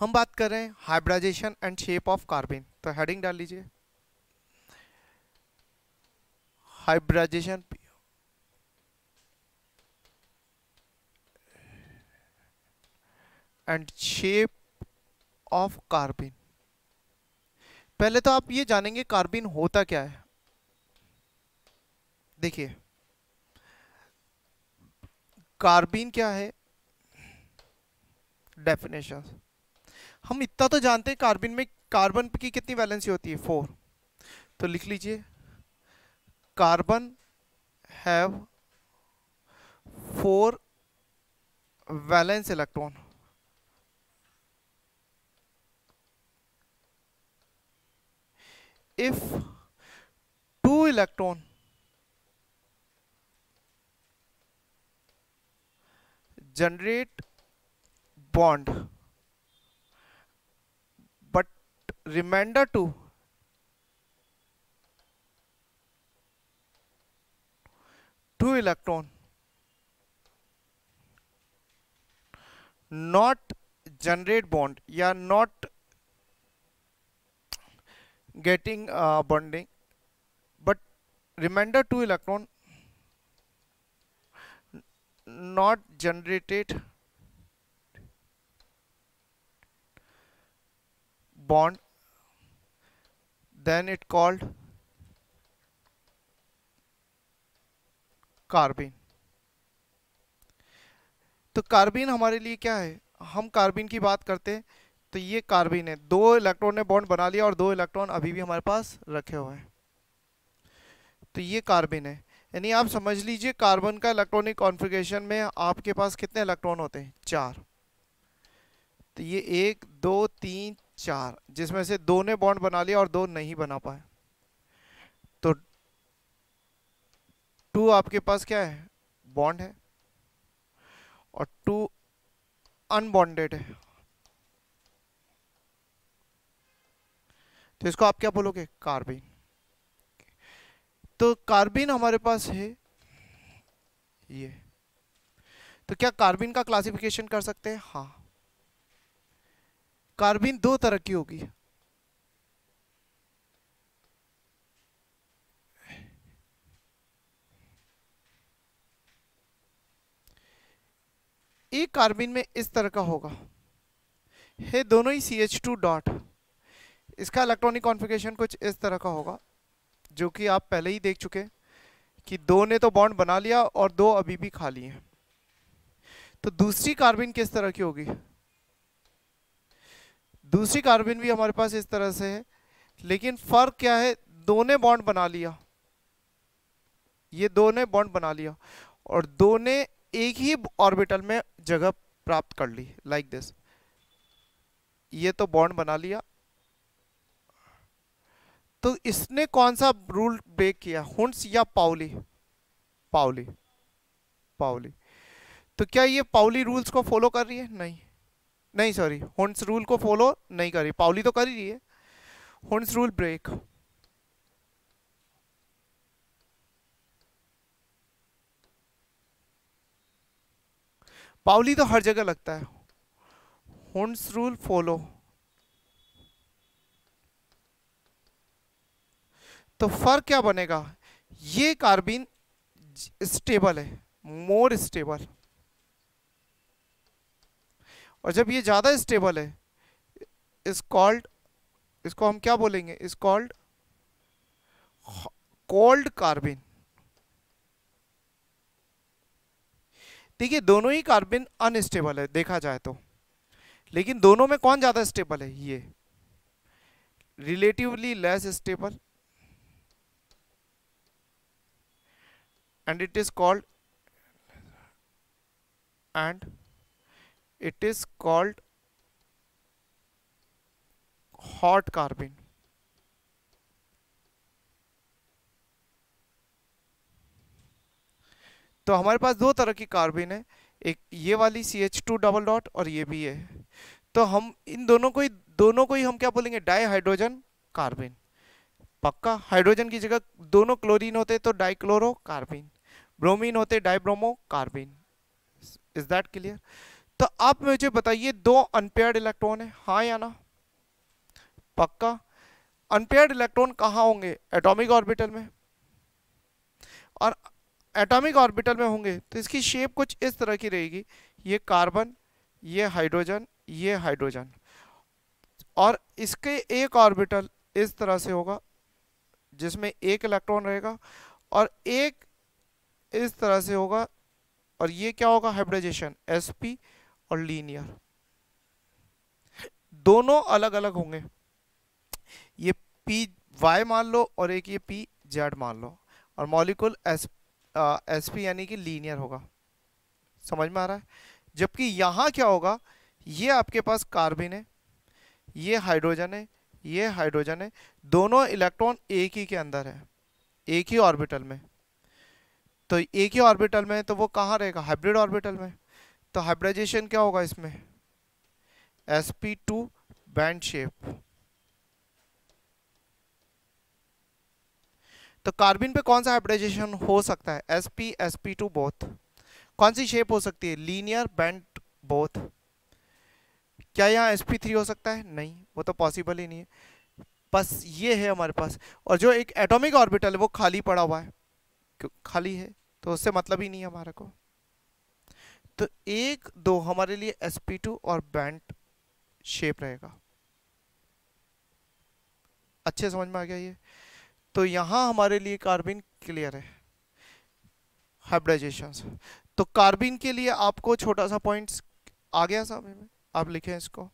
हम बात कर रहे हैं hybridization and shape of carbene तो हेडिंग डाल लीजिए। Hybridization and shape of carbene पहले तो आप ये जानेंगे कार्बिन होता क्या है। देखिए। कार्बिन क्या है? डेफिनेशन हम इतना तो जानते हैं कार्बिन में कार्बन की कितनी वैलेंसी होती है फोर तो लिख लीजिए carbon have four valence electron if two electron generate bond remainder two. Two electron. Not generate bond. You are not getting uh, bonding. But remainder two electron. Not generated bond then it called carbene तो carbene हमारे लिए क्या है? हम कार्बिन की बात करते हैं तो ये कार्बिन है। दो इलेक्ट्रॉन ने बॉन्ड बना लिया और दो इलेक्ट्रॉन अभी भी हमारे पास रखे हुए हैं। तो ये कार्बिन है। यानी आप समझ लीजिए कार्बन का इलेक्ट्रॉनिक कॉन्फ़िगरेशन में आपके पास कितने इलेक्ट्रॉन होते हैं? चार। तो ये एक, दो, तीन चार, जिसमें से दो ने बॉन्ड बना लिया और दो नहीं बना पाए। तो टू आपके पास क्या है? बॉन्ड है। और टू अनबॉन्डेड है। तो इसको आप क्या बोलोगे? कार्बिन तो कार्बिन हमारे पास है ये। तो क्या कार्बिन का क्लासिफिकेशन कर सकते हैं? हाँ। कार्बिन दो तरह की होगी। एक कार्बिन में इस तरह का होगा। है दोनों ही सी एच टू डॉट इसका इलेक्ट्रॉनिक कॉन्फ़िगरेशन कुछ इस तरह का होगा, जो कि आप पहले ही देख चुके कि दो ने तो बॉन्ड बना लिया और दो अभी भी खाली हैं। तो दूसरी कार्बिन किस तरह की होगी? दूसरी कार्बिन भी हमारे पास इस तरह से है, लेकिन फ़र्क क्या है? दो ने बॉन्ड बना लिया। ये दो ने बॉन्ड बना लिया और दो ने एक ही ऑर्बिटल में जगह प्राप्त कर ली लाइक दिस ये तो बॉन्ड बना लिया। तो इसने कौन सा रूल ब्रेक किया? हुंस या पाउली? पाउली। पाउली। तो क्या ये पाउली रूल्स को फॉलो कर रही है? नहीं। नहीं सॉरी हुंस रूल को फॉलो नहीं कर रही। पाउली तो कर ही रही है। हुंस रूल ब्रेक पाउली तो हर जगह लगता है। हुंस रूल फॉलो तो फ़र्क क्या बनेगा? ये कार्बिन स्टेबल है मोर स्टेबल और जब ये ज़्यादा स्टेबल है इस कॉल्ड इसको हम क्या बोलेंगे? इस कॉल्ड कोल्ड कार्बिन देखिए, दोनों ही कार्बिन अनस्टेबल है, देखा जाए तो। लेकिन दोनों में कौन ज़्यादा स्टेबल है? ये। Relatively less stable and it is called and it is called hot carbon. तो हमारे पास दो तरह की कार्बिन है, एक ये वाली C H two double dot और ये भी है। तो हम इन दोनों को ही, दोनों को ही हम क्या बोलेंगे? डाई हाइड्रोजन कार्बिन पक्का? हाइड्रोजन की जगह दोनों क्लोरीन होते तो डाइक्लोरो कार्बिन ब्रोमीन होते dibromo carbene is that clear तो आप मुझे बताइए, दो अनपेयर्ड इलेक्ट्रॉन है हाँ या ना? पक्का? अनपेयर्ड इलेक्ट्रॉन कहाँ होंगे? एटॉमिक ऑर्बिटल में? और एटॉमिक ऑर्बिटल में होंगे तो इसकी शेप कुछ इस तरह की रहेगी। ये कार्बन ये हाइड्रोजन ये हाइड्रोजन और इसके एक ऑर्बिटल इस तरह से होगा, जिसमें एक इलेक्ट्रॉन रहेगा, और एक इस तरह से होगा, और ये क्या होगा? हाइब्रिडाइजेशन sp और लीनियर दोनों अलग अलग होंगे। ये पी वाई मान लो और एक ये पी जेड मान लो। और मॉलिक्यूल एस एस पी यानी कि लीनियर होगा। समझ में आ रहा है? जबकि यहाँ क्या होगा? ये आपके पास कार्बिन है, ये हाइड्रोजन है, ये हाइड्रोजन है। दोनों इलेक्ट्रॉन एक ही के अंदर है, एक ही ऑर्बिटल में। तो एक ही ऑर्बिटल में तो वो कहाँ रहेगा? हाइब्रिड ऑर्बिटल में। तो हाइब्रिडाइजेशन क्या होगा इसमें? Sp2 बैंड शेप तो कार्बिन पे कौन सा हाइब्रिडाइजेशन हो सकता है? Sp sp2 बोथ कौन सी शेप हो सकती है? लीनियर बैंड बोथ क्या यहाँ sp3 हो सकता है? नहीं, वो तो पॉसिबल ही नहीं है। बस ये है हमारे पास। और जो एक एटॉमिक ऑर्बिटल है, वो खाली पड़ा हुआ है। खाली है तो उससे मतलब ही नहीं है हमारे को। तो एक, दो हमारे लिए sp2 और बैंड शेप रहेगा। अच्छे समझ में आ गया ये? तो यहाँ हमारे लिए कार्बिन क्लियर है। हाइब्रिडाइजेशन तो कार्बिन के लिए आपको छोटा सा पॉइंट आ गया साहब आप लिखें इसको।